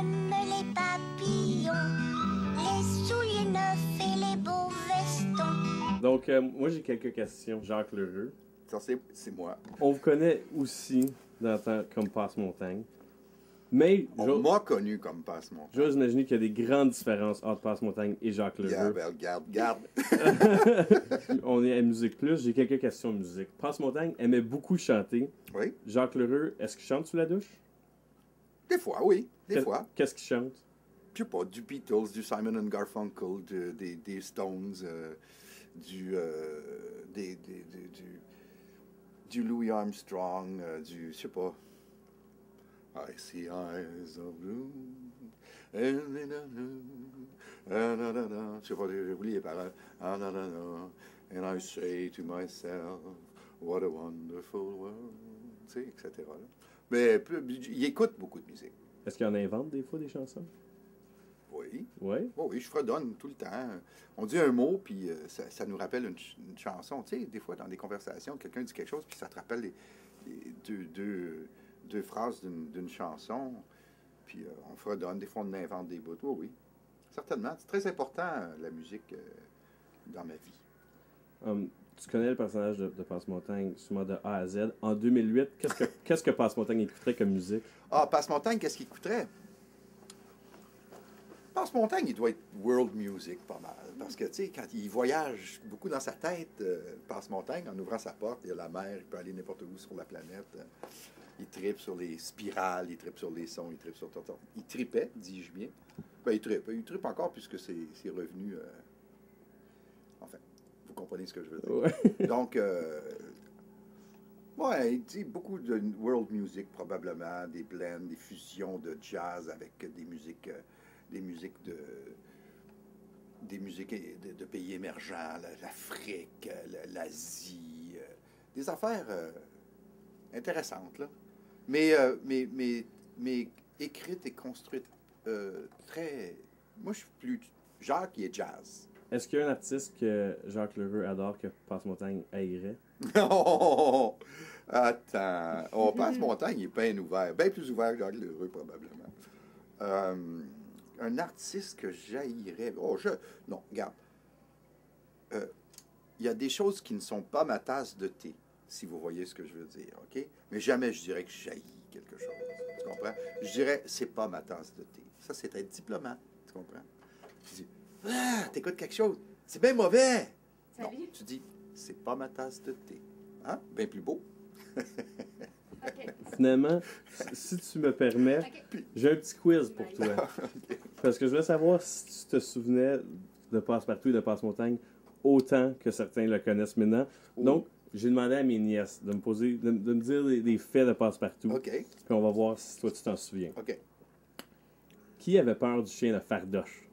aime les papillons, les souliers neufs et les beaux vestons. Donc, euh, moi, j'ai quelques questions. Jacques Lheureux. Ça, c'est moi. On vous connaît aussi dans le temps comme Passe-Montagne. Mais On m'a connu comme passe-montagne. j'ose imaginer qu'il y a des grandes différences entre Passe-Montagne et Jacques Yeah, Lheureux. ben, garde, garde. On est à Musique Plus. J'ai quelques questions de musique. Passe-Montagne aimait beaucoup chanter. Oui. Jacques Lheureux, est-ce qu'il chante sous la douche? Des fois, oui. Des Qu'est- fois. Qu'est-ce qu'il chante? Je sais pas, du Beatles, du Simon and Garfunkel, de- des, des Stones, euh, du, euh, des, des- des- du, du Louis Armstrong, euh, du, je sais pas. I see eyes of blue. ah. Je sais pas, j'ai oublié les paroles. Ah. And I say to myself, what a wonderful world. Tu sais, etc. Mais il écoute beaucoup de musique. Est-ce qu'il en invente des fois des chansons? Oui. Oui. Oh oui, je fredonne tout le temps. On dit un mot, puis euh, ça, ça nous rappelle une, ch- une chanson. Tu sais, des fois, dans des conversations, quelqu'un dit quelque chose, puis ça te rappelle les, les deux, deux, deux phrases d'une chanson. Puis euh, on fredonne. Des fois, on invente des bouts. Oh oui, certainement. C'est très important, euh, la musique, euh, dans ma vie. Hum, tu connais le personnage de, de Passe-Montagne, sûrement de A à Z. En 2008, qu'est-ce que, qu'est-ce que Passe-Montagne écouterait comme musique? Ah, Passe-Montagne, qu'est-ce qu'il coûterait? Passe-Montagne, il doit être world music pas mal. Parce que, tu sais, quand il voyage beaucoup dans sa tête, euh, Passe-Montagne, en ouvrant sa porte, il y a la mer, il peut aller n'importe où sur la planète. Il tripe sur les spirales, il tripe sur les sons, il tripe sur tout. Il tripait, dis-je bien. Ben, il tripe. Il tripe encore puisque c'est revenu. euh, Enfin, comprenez ce que je veux dire. Ouais. Donc, euh, ouais, il dit beaucoup de world music probablement, des blends, des fusions de jazz avec des musiques, euh, des musiques de des musiques de, de pays émergents, la- l'Afrique, la- l'Asie, euh, des affaires euh, intéressantes là, mais euh, mais mais mais écrites et construites très. Moi, je suis plus Jacques, il est jazz. Est-ce qu'il y a un artiste que Jacques Lheureux adore que Passe-Montagne haïrait? Oh, attends. On passe montagne, il est bien ouvert. Bien plus ouvert que Jacques Lheureux, probablement. Euh, un artiste que j'haïrais. Oh, je. Non, regarde. Euh, Il y a des choses qui ne sont pas ma tasse de thé, si vous voyez ce que je veux dire, OK? Mais jamais je dirais que j'haïs quelque chose. Tu comprends? Je dirais, c'est pas ma tasse de thé. Ça, c'est être diplomate. Tu comprends? Ah, t'écoutes quelque chose. C'est bien mauvais. Non, tu dis, c'est pas ma tasse de thé. Hein? Bien plus beau. Finalement, si tu me permets, j'ai un petit quiz pour toi. Parce que je voulais savoir si tu te souvenais de Passe-Partout et de Passe-Montagne autant que certains le connaissent maintenant. Oh. Donc, j'ai demandé à mes nièces de me poser, de, de me dire des, des faits de Passe-Partout. OK. Puis on va voir si toi tu t'en souviens. OK. Qui avait peur du chien de Fardoche?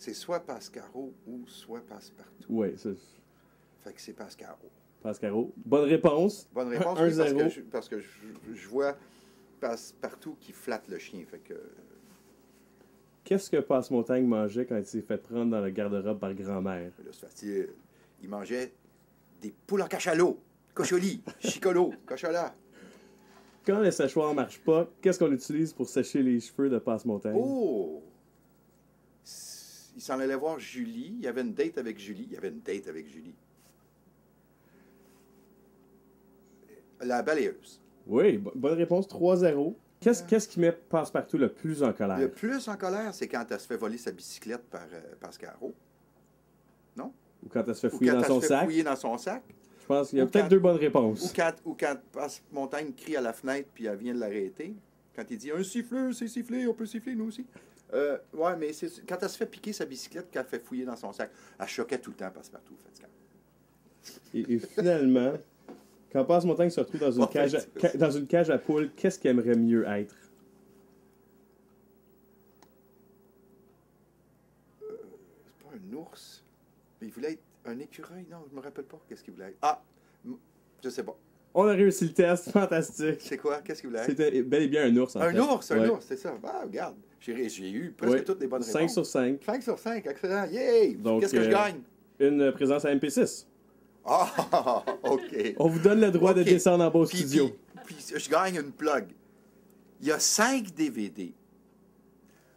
C'est soit Pascaro ou soit Passepartout. Oui, c'est Fait que c'est Pascaro. Pascaro. Bonne réponse. Bonne réponse, Un oui, parce que, je, parce que je, je vois Passepartout qui flatte le chien. Fait que. Qu'est-ce que Passe-Montagne mangeait quand il s'est fait prendre dans le garde-robe par grand-mère? Là, c'est facile. Il mangeait des poules en cachalot, cocholi, chicolo, cochola. Quand le séchoir marche pas, qu'est-ce qu'on utilise pour sécher les cheveux de Passe-Montagne? Oh! Il s'en allait voir Julie. Il y avait une date avec Julie. Il y avait une date avec Julie. La balayeuse. Oui, bo- bonne réponse, 3-0. Qu'est-ce qu'est-ce qui met Passe-Partout le plus en colère? Le plus en colère, c'est quand elle se fait voler sa bicyclette par euh, Pascaro. Ou quand elle se fait Ou fouiller dans son se fait sac? fouiller dans son sac. Je pense qu'il y a ou peut-être quand- deux bonnes Ou réponses. quand, ou quand Passe Montagne crie à la fenêtre puis elle vient de l'arrêter. Quand il dit un siffleur, c'est sifflé, on peut siffler nous aussi. Euh, ouais, mais c'est quand elle se fait piquer sa bicyclette, qu'elle fait fouiller dans son sac, elle choquait tout le temps Passe-Partout. Et, et finalement, quand Passe-Montagne se retrouve dans une, Bon, cage à, ca- dans une cage à poules, qu'est-ce qu'il aimerait mieux être? C'est pas un ours. Mais il voulait être un écureuil, non, je me rappelle pas. Qu'est-ce qu'il voulait être? Ah, je sais pas. On a réussi le test, fantastique. C'est quoi? Qu'est-ce qu'il voulait être? C'était bel et bien un ours, en Un fait. ours, un Ouais. ours, c'est ça. Ah, regarde, j'ai eu presque Ouais. toutes les bonnes 5 réponses. sur 5. 5 sur 5, excellent. Yay! Qu'est-ce que je euh, gagne? Une présence à MP6. Ah, OK. On vous donne le droit de descendre en bas au Puis- studio. puis- puis je gagne une plug. Il y a 5 DVD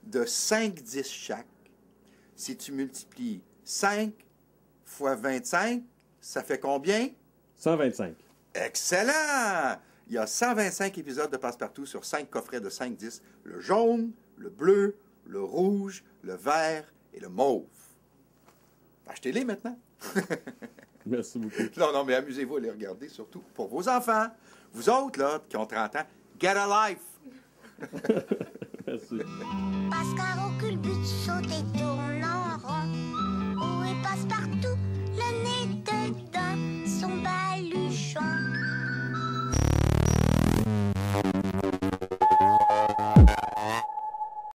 de 5 10 chaque. Si tu multiplies 5 fois 25, ça fait combien? 125. Excellent! Il y a 125 épisodes de Passepartout sur 5 coffrets de 5 disques, le jaune, le bleu, le rouge, le vert et le mauve. Achetez-les maintenant. Merci beaucoup. Non, non, mais amusez-vous à les regarder, surtout pour vos enfants. Vous autres, là, qui ont 30 ans, get a life! Merci. Pascal recule, but saute et tourne en rond. Où est passe-partout?